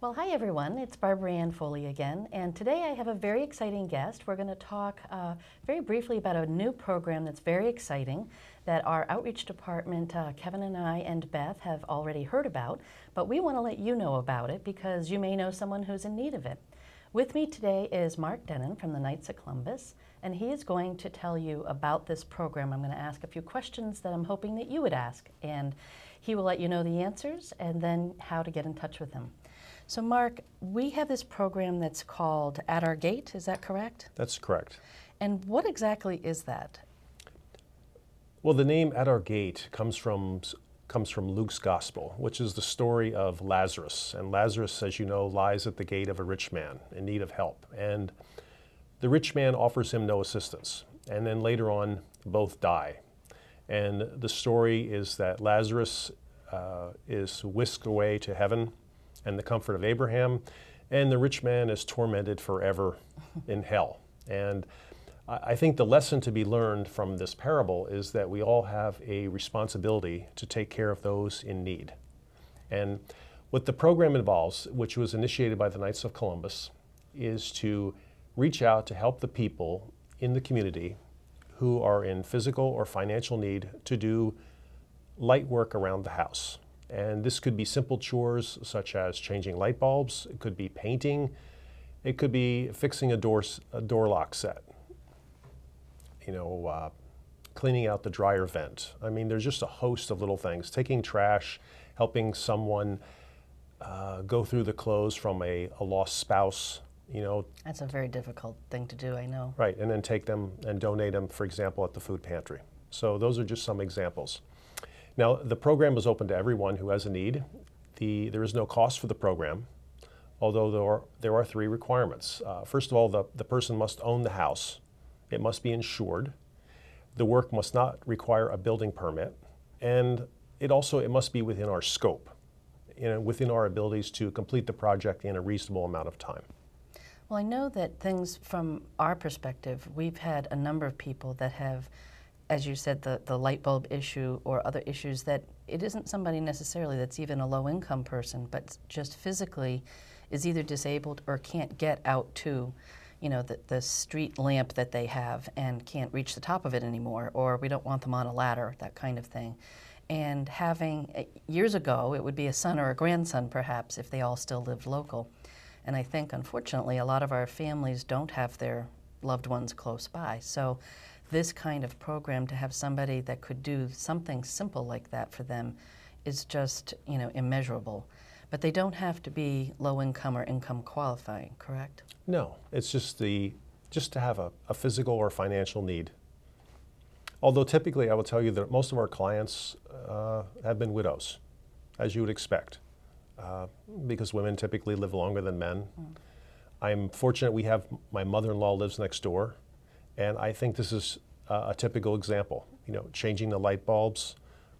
Well, hi everyone. It's Barbara-Anne Foley again, and today I have a very exciting guest. We're going to talk uh, very briefly about a new program that's very exciting that our outreach department, uh, Kevin and I and Beth, have already heard about, but we want to let you know about it because you may know someone who's in need of it. With me today is Mark Denon from the Knights of Columbus, and he is going to tell you about this program. I'm going to ask a few questions that I'm hoping that you would ask, and he will let you know the answers and then how to get in touch with him. So, Mark, we have this program that's called At Our Gate, is that correct? That's correct. And what exactly is that? Well, the name At Our Gate comes from comes from Luke's gospel, which is the story of Lazarus. And Lazarus, as you know, lies at the gate of a rich man in need of help. And the rich man offers him no assistance. And then later on, both die. And the story is that Lazarus uh, is whisked away to heaven and the comfort of Abraham, and the rich man is tormented forever in hell. And I think the lesson to be learned from this parable is that we all have a responsibility to take care of those in need. And what the program involves, which was initiated by the Knights of Columbus, is to reach out to help the people in the community who are in physical or financial need to do light work around the house. And this could be simple chores such as changing light bulbs, it could be painting, it could be fixing a door, a door lock set, you know, uh, cleaning out the dryer vent. I mean, there's just a host of little things. Taking trash, helping someone uh, go through the clothes from a, a lost spouse, you know. That's a very difficult thing to do, I know. Right, and then take them and donate them, for example, at the food pantry. So those are just some examples. Now, the program is open to everyone who has a need. The, there is no cost for the program, although there are, there are three requirements. Uh, first of all, the, the person must own the house. It must be insured. The work must not require a building permit. And it also it must be within our scope, you know, within our abilities to complete the project in a reasonable amount of time. Well, I know that things from our perspective, we've had a number of people that have as you said, the, the light bulb issue or other issues that it isn't somebody necessarily that's even a low income person, but just physically is either disabled or can't get out to, you know, the, the street lamp that they have and can't reach the top of it anymore, or we don't want them on a ladder, that kind of thing. And having, eh, years ago, it would be a son or a grandson perhaps if they all still lived local. And I think, unfortunately, a lot of our families don't have their loved ones close by. So this kind of program to have somebody that could do something simple like that for them is just, you know, immeasurable. But they don't have to be low income or income qualifying, correct? No, it's just the just to have a, a physical or financial need. Although typically I will tell you that most of our clients uh, have been widows, as you would expect, uh, because women typically live longer than men. Mm. I'm fortunate we have my mother-in-law lives next door, and I think this is uh, a typical example. You know, changing the light bulbs,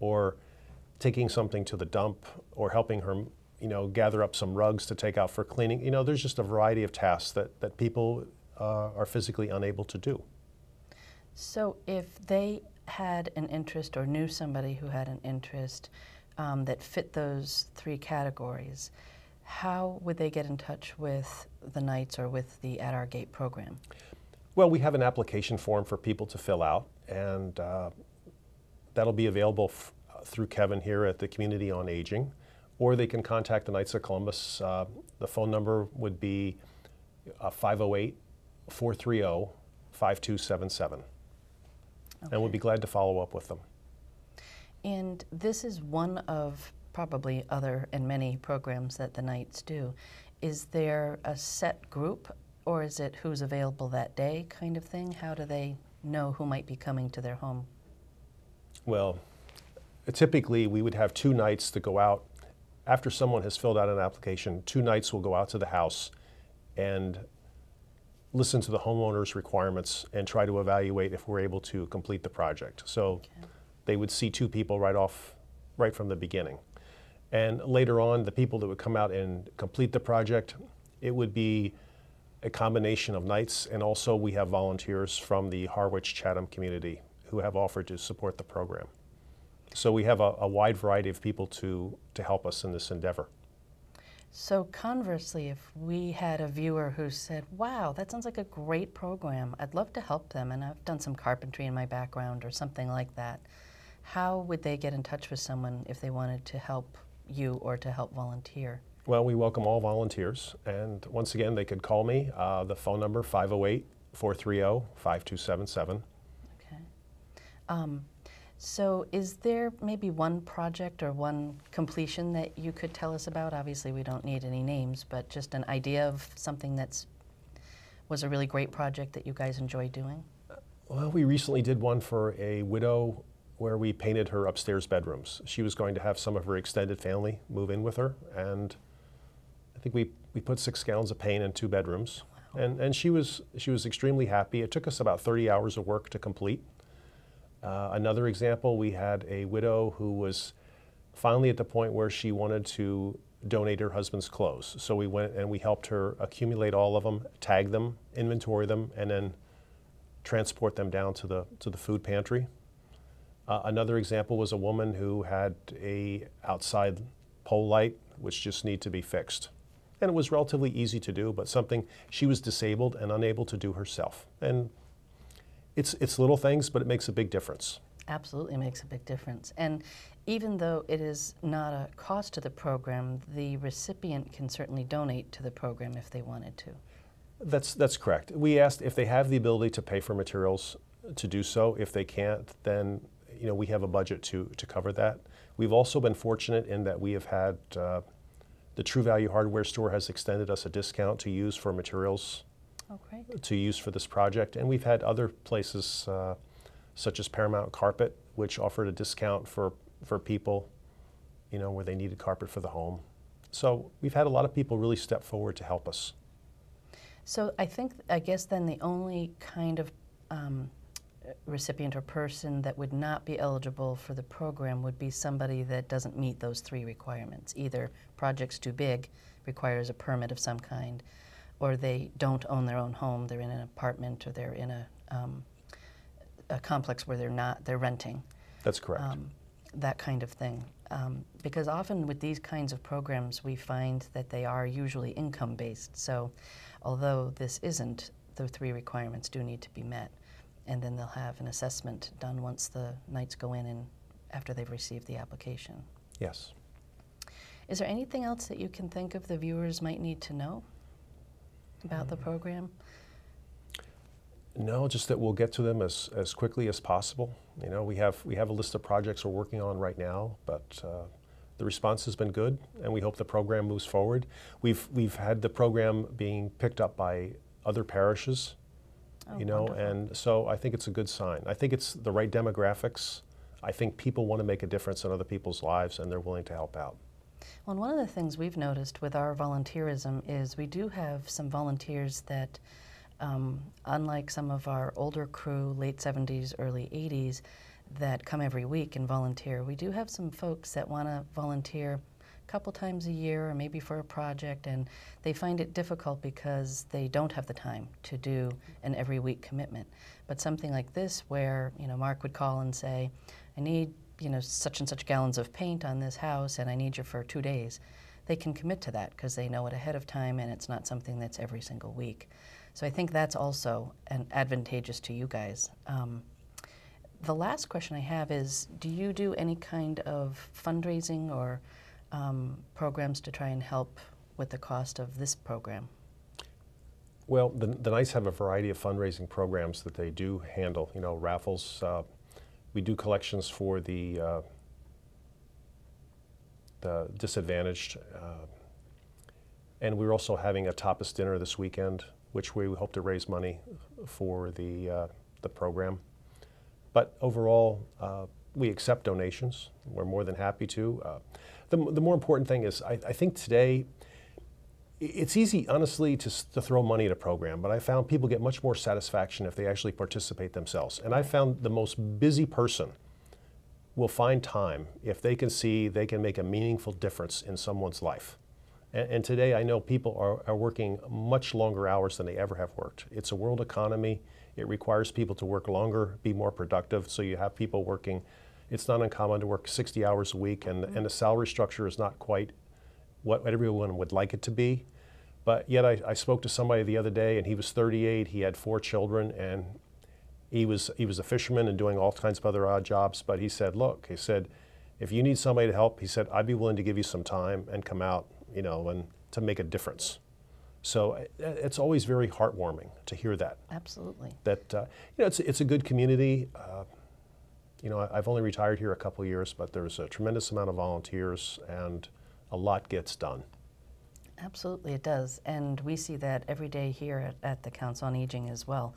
or taking something to the dump, or helping her, you know, gather up some rugs to take out for cleaning. You know, there's just a variety of tasks that that people uh, are physically unable to do. So, if they had an interest or knew somebody who had an interest um, that fit those three categories, how would they get in touch with the Knights or with the At Our Gate program? Well, we have an application form for people to fill out, and uh, that'll be available uh, through Kevin here at the Community on Aging, or they can contact the Knights of Columbus. Uh, the phone number would be 508 430 5277. And we'll be glad to follow up with them. And this is one of probably other and many programs that the Knights do. Is there a set group or is it who's available that day kind of thing? How do they know who might be coming to their home? Well, typically we would have two Knights to go out. After someone has filled out an application, two Knights we'll go out to the house and listen to the homeowner's requirements and try to evaluate if we're able to complete the project. So okay. they would see two people right off, right from the beginning. And later on, the people that would come out and complete the project, it would be a combination of Knights, and also we have volunteers from the Harwich Chatham community who have offered to support the program. So we have a, a wide variety of people to, to help us in this endeavor. So conversely, if we had a viewer who said, wow, that sounds like a great program, I'd love to help them, and I've done some carpentry in my background or something like that, how would they get in touch with someone if they wanted to help you or to help volunteer? Well, we welcome all volunteers. And once again, they could call me. Uh, the phone number 508 430 5277. Okay. Um, so, is there maybe one project or one completion that you could tell us about? Obviously, we don't need any names, but just an idea of something that's was a really great project that you guys enjoy doing. Well, we recently did one for a widow where we painted her upstairs bedrooms. She was going to have some of her extended family move in with her, and I think we, we put six gallons of paint in two bedrooms. And, and she was she was extremely happy. It took us about 30 hours of work to complete. Uh, another example, we had a widow who was finally at the point where she wanted to donate her husband's clothes. So we went and we helped her accumulate all of them, tag them, inventory them, and then transport them down to the to the food pantry. Uh, another example was a woman who had a outside pole light which just need to be fixed. And it was relatively easy to do, but something she was disabled and unable to do herself. And it's, it's little things, but it makes a big difference. Absolutely makes a big difference. And even though it is not a cost to the program, the recipient can certainly donate to the program if they wanted to. That's, that's correct. We asked if they have the ability to pay for materials to do so. If they can't, then you know, we have a budget to, to cover that. We've also been fortunate in that we have had uh, the True Value Hardware Store has extended us a discount to use for materials Oh, to use for this project. And we've had other places uh, such as Paramount Carpet, which offered a discount for, for people, you know, where they needed carpet for the home. So we've had a lot of people really step forward to help us. So I think, I guess then the only kind of um, recipient or person that would not be eligible for the program would be somebody that doesn't meet those three requirements. Either project's too big, requires a permit of some kind, or they don't own their own home, they're in an apartment or they're in a, um, a complex where they're not, they're renting. That's correct. Um, that kind of thing. Um, because often with these kinds of programs, we find that they are usually income based. So, although this isn't, the three requirements do need to be met. And then they'll have an assessment done once the Knights go in and after they've received the application. yes. Is there anything else that you can think of the viewers might need to know about the program? No, just that we'll get to them as, as quickly as possible. You know, we have, we have a list of projects we're working on right now, but uh, the response has been good, and we hope the program moves forward. We've, we've had the program being picked up by other parishes, Oh, you know, wonderful. and so I think it's a good sign. I think it's the right demographics. I think people want to make a difference in other people's lives, and they're willing to help out. Well, and one of the things we've noticed with our volunteerism is we do have some volunteers that, um, unlike some of our older crew, late 70s, early 80s, that come every week and volunteer, we do have some folks that want to volunteer couple times a year or maybe for a project, and they find it difficult because they don't have the time to do an every week commitment. But something like this, where you know Mark would call and say, "I need you know such and such gallons of paint on this house, and I need you for two days," they can commit to that because they know it ahead of time, and it's not something that's every single week. So I think that's also an advantageous to you guys. Um, the last question I have is Do you do any kind of fundraising or um, programs to try and help with the cost of this program? Well, the, the Knights have a variety of fundraising programs that they do handle. You know, raffles. Uh, we do collections for the uh, the disadvantaged, uh, and we're also having a tapas dinner this weekend, which we hope to raise money for the uh, the program. But overall, uh, we accept donations. We're more than happy to. Uh, the, the more important thing is, I, I think today it's easy, honestly, to, to throw money at a program, but I found people get much more satisfaction if they actually participate themselves. And I found the most busy person will find time if they can see they can make a meaningful difference in someone's life. And, and today I know people are, are working much longer hours than they ever have worked. It's a world economy. It requires people to work longer, be more productive. So you have people working. It's not uncommon to work 60 hours a week, and, and the salary structure is not quite what everyone would like it to be. But yet, I, I spoke to somebody the other day, and he was 38. He had four children, and he was he was a fisherman and doing all kinds of other odd jobs. But he said, "Look," he said, "if you need somebody to help," he said, "I'd be willing to give you some time and come out, you know, and to make a difference." So uh, it's always very heartwarming to hear that. Absolutely. That uh, you know, it's it's a good community. Uh, you know, I've only retired here a couple years, but there's a tremendous amount of volunteers, and a lot gets done. Absolutely, it does. And we see that every day here at, at the Council on Aging as well.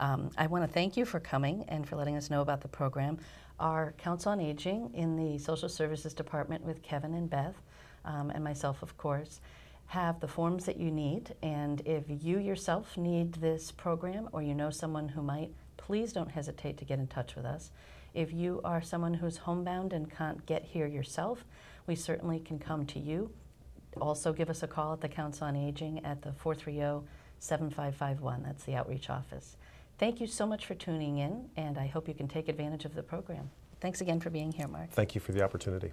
Um, I want to thank you for coming and for letting us know about the program. Our Council on Aging in the Social Services Department with Kevin and Beth, um, and myself, of course, have the forms that you need. And if you yourself need this program or you know someone who might, please don't hesitate to get in touch with us. If you are someone who's homebound and can't get here yourself, we certainly can come to you also give us a call at the Council on Aging at the 430-7551. That's the outreach office. Thank you so much for tuning in, and I hope you can take advantage of the program. Thanks again for being here, Mark. Thank you for the opportunity.